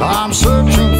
I'm searching